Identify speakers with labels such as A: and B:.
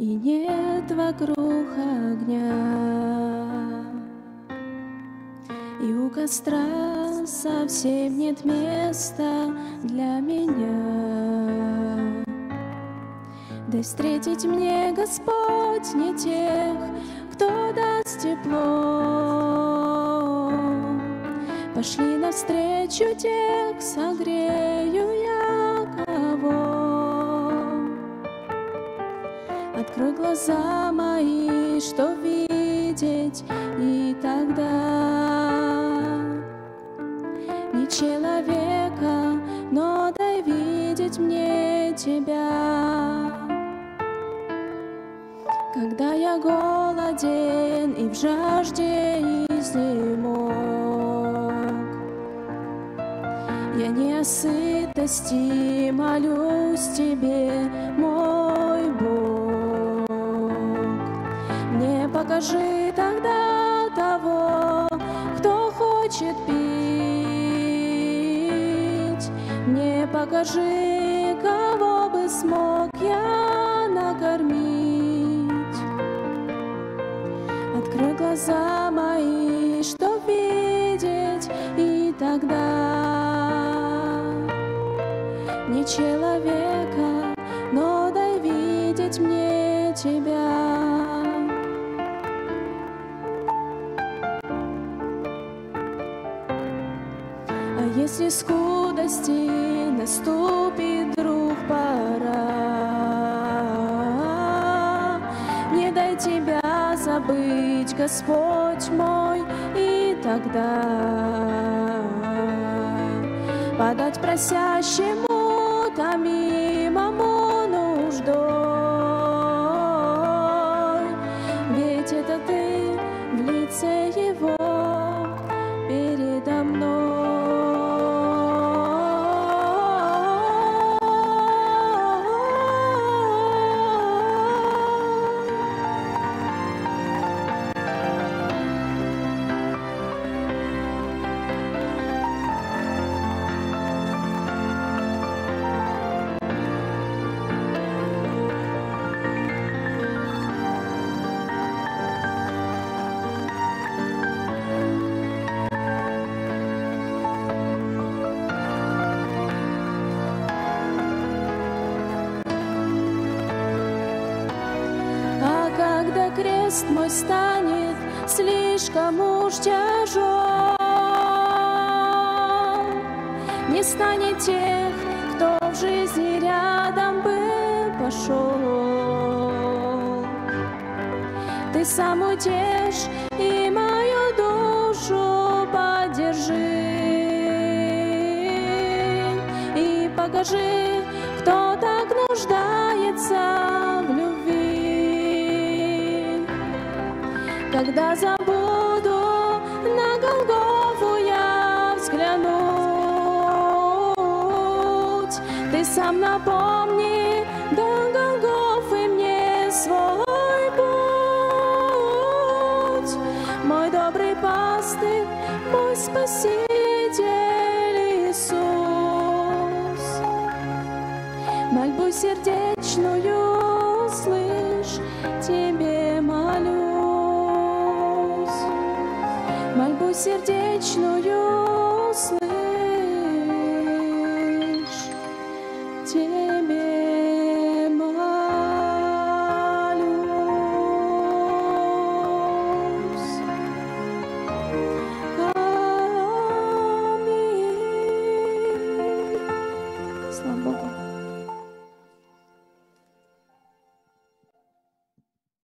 A: и нет вокруг огня. И у костра совсем нет места для меня. Да встретить мне Господь не тех, кто даст тепло. Пошли навстречу тех, согрею я Открой глаза мои, что видеть, и тогда не человека, но дай видеть мне тебя. Когда я голоден и в жажде изнемог, Я не о сытости молюсь тебе, мой Бог. Покажи тогда того, кто хочет пить. Мне покажи, кого бы смог я накормить. Открой глаза мои, что видеть, и тогда не человека, но дай видеть мне тебя. Если скудости наступит вдруг пора, не дай тебя забыть, Господь мой, и тогда подать просящему крест мой станет слишком уж тяжел, не станет тех, кто в жизни рядом бы пошел. Ты сам утешь и Когда забуду на Голгофу я взглянуть, ты сам напомни до Голгофы мне свой путь. Мой добрый пастырь, мой Спаситель Иисус. Мольбу сердечную слышь, тебе молюсь. Мольбу сердечную слышь,